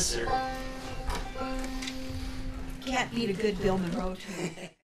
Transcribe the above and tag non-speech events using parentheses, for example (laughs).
Yes, sir. Can't beat a good Bill Monroe. (laughs)